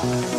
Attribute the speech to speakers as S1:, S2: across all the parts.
S1: Thank you.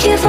S2: Give.